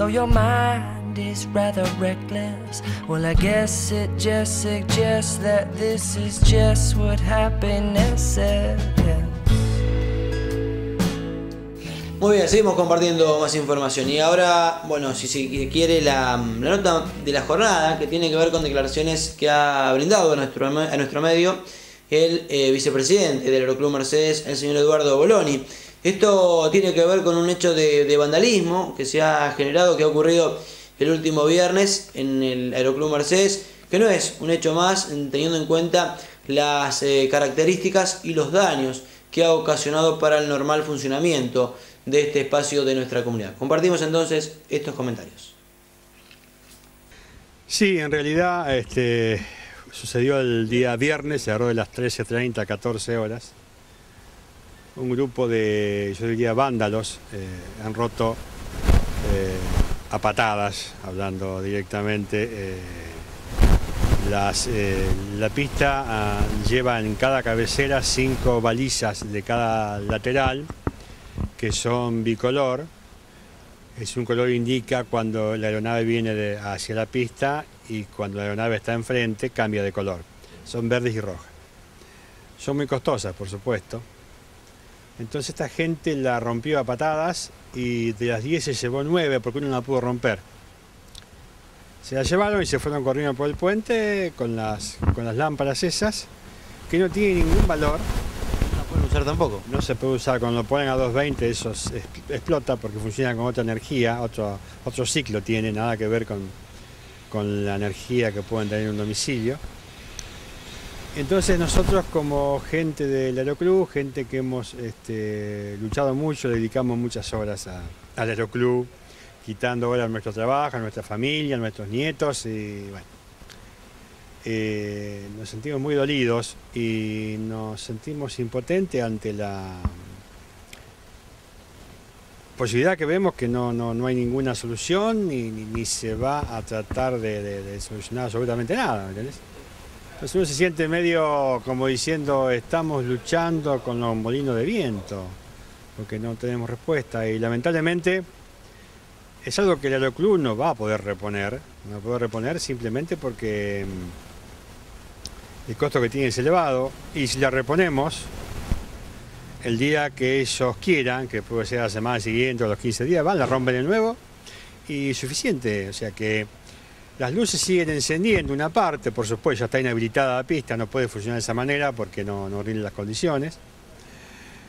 Though your mind is rather reckless. Well, I guess it just suggests that this is just what happiness is. Muy bien, seguimos compartiendo más información. Y ahora, bueno, si se quiere, la, la nota de la jornada que tiene que ver con declaraciones que ha brindado a nuestro, a nuestro medio el eh, vicepresidente del Aeroclub Mercedes, el señor Eduardo Boloni. Esto tiene que ver con un hecho de, vandalismo que se ha generado, que ha ocurrido el último viernes en el Aeroclub Mercedes, que no es un hecho más teniendo en cuenta las eh, características y los daños que ha ocasionado para el normal funcionamiento de este espacio de nuestra comunidad. Compartimos entonces estos comentarios. Sí, en realidad este, sucedió el día viernes, se agarró de las 13.30 a 14 horas. Un grupo de, yo diría, vándalos eh, han roto eh, a patadas, hablando directamente. Eh, las, la pista ah, lleva en cada cabecera cinco balizas de cada lateral que son bicolor. Es un color indica cuando la aeronave viene hacia la pista y cuando la aeronave está enfrente cambia de color. Son verdes y rojas. Son muy costosas, por supuesto. Entonces esta gente la rompió a patadas y de las 10 se llevó 9 porque uno no la pudo romper. Se la llevaron y se fueron corriendo por el puente con las, con las lámparas esas, que no tienen ningún valor, No se puede usar, cuando lo ponen a 220 eso explota porque funciona con otra energía, otro, otro ciclo tiene, nada que ver con, la energía que pueden tener en un domicilio. Entonces nosotros como gente del Aeroclub, gente que hemos este, luchado mucho, dedicamos muchas horas al Aeroclub, quitando horas nuestro trabajo, a nuestra familia, a nuestros nietos y bueno eh, nos sentimos muy dolidos y nos sentimos impotentes ante la posibilidad que vemos que no, no, hay ninguna solución ni, ni, se va a tratar de, solucionar absolutamente nada, Entonces uno se siente medio como diciendo estamos luchando con los molinos de viento, porque no tenemos respuesta. Y lamentablemente es algo que el Aeroclub no va a poder reponer, no va a poder reponer simplemente porque mm, el costo que tiene es elevado y si la reponemos el día que ellos quieran, que puede ser la semana siguiente o los 15 días, van, la rompen de nuevo y suficiente. O sea que las luces siguen encendiendo una parte, por supuesto ya está inhabilitada la pista, no puede funcionar de esa manera porque no, no las condiciones.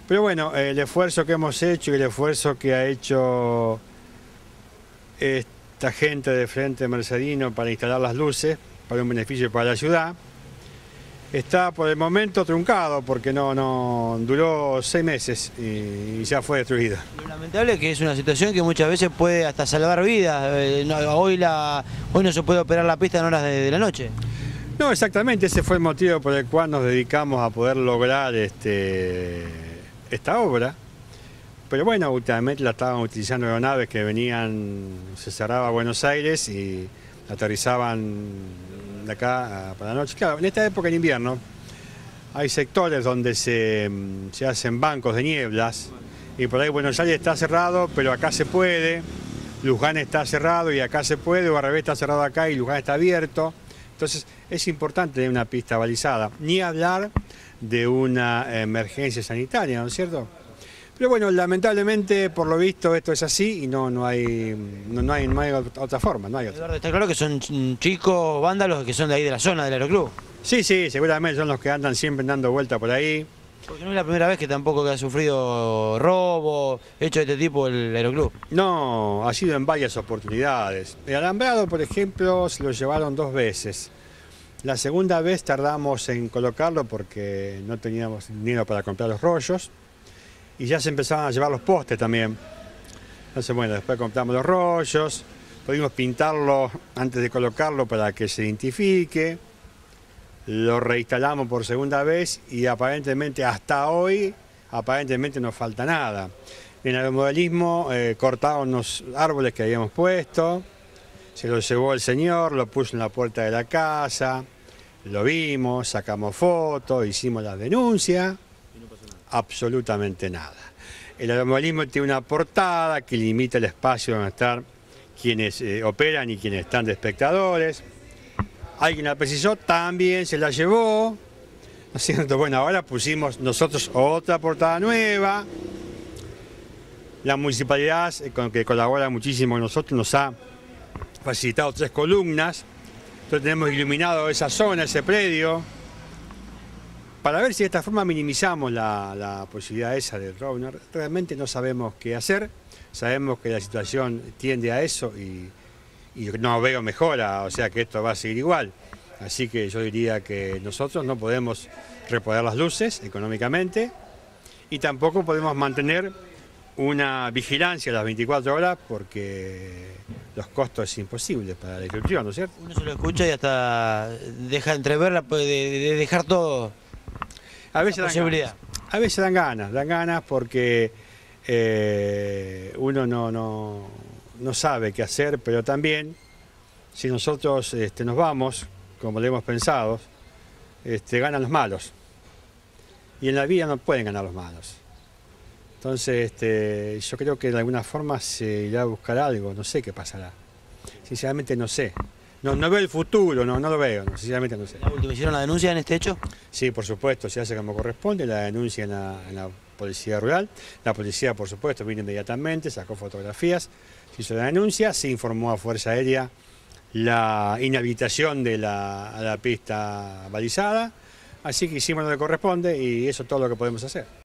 Pero bueno, el esfuerzo que hemos hecho y el esfuerzo que ha hecho esta gente de Frente Mercedino para instalar las luces, para un beneficio para la ciudad, está por el momento truncado porque no, no duró seis meses y, ya fue destruido. Lo lamentable es que es una situación que muchas veces puede hasta salvar vidas. Eh, hoy, la, hoy no se puede operar la pista en horas de, la noche. No, exactamente, ese fue el motivo por el cual nos dedicamos a poder lograr este, esta obra. Pero bueno, últimamente la estaban utilizando aeronaves que venían, se cerraba Buenos Aires y aterrizaban de acá para la noche. Claro, en esta época en invierno hay sectores donde se, se hacen bancos de nieblas y por ahí Buenos Aires está cerrado, pero acá se puede. Luján está cerrado y acá se puede, o al revés está cerrado acá y Luján está abierto. Entonces es importante tener una pista balizada, ni hablar de una emergencia sanitaria, ¿no es cierto? Pero bueno, lamentablemente, por lo visto, esto es así y no, no, hay, no, hay, otra forma. No hay Eduardo, está claro que son chicos vándalos que son de ahí de la zona del aeroclub. Sí, sí, seguramente son los que andan siempre dando vuelta por ahí. Porque no es la primera vez que tampoco ha sufrido robo, hecho de este tipo el aeroclub. No, ha sido en varias oportunidades. El alambrado, por ejemplo, se lo llevaron dos veces. La segunda vez tardamos en colocarlo porque no teníamos dinero para comprar los rollos y ya se empezaban a llevar los postes también. Entonces, bueno, después compramos los rollos, pudimos pintarlo antes de colocarlo para que se identifique, lo reinstalamos por segunda vez y aparentemente hasta hoy, aparentemente no falta nada. En el modelismo eh, cortaron los árboles que habíamos puesto, se lo llevó el señor, lo puso en la puerta de la casa, lo vimos, sacamos fotos, hicimos la denuncia absolutamente nada. El automovilismo tiene una portada que limita el espacio donde estar quienes eh, operan y quienes están de espectadores. Alguien la precisó, también se la llevó. ¿No es? Bueno, ahora pusimos nosotros otra portada nueva. La municipalidad, eh, con que colabora muchísimo con nosotros, nos ha facilitado tres columnas. Entonces tenemos iluminado esa zona, ese predio, para ver si de esta forma minimizamos la, la posibilidad esa de robo. Realmente no sabemos qué hacer, sabemos que la situación tiende a eso y, no veo mejora, o sea que esto va a seguir igual. Así que yo diría que nosotros no podemos reponer las luces económicamente y tampoco podemos mantener una vigilancia las 24 horas porque los costos es imposible para la distribución, ¿no es cierto? Uno se lo escucha y hasta deja entrever la- de, de dejar todo. A veces, a dan ganas, dan ganas porque eh, uno no, no, no sabe qué hacer, pero también si nosotros este, nos vamos, como lo hemos pensado, este, ganan los malos. Y en la vida no pueden ganar los malos. Entonces, este, yo creo que de alguna forma se irá a buscar algo, no sé qué pasará. Sinceramente no sé. No, no veo el futuro, no, no lo veo, no, sinceramente no sé. La última, ¿hicieron la denuncia en este hecho? Sí, por supuesto, se hace como corresponde, la denuncia en la, en la policía rural. La policía, por supuesto, vino inmediatamente, sacó fotografías, se hizo la denuncia, se informó a Fuerza Aérea la inhabilitación de la, a la pista balizada. Así que hicimos lo que corresponde y eso es todo lo que podemos hacer.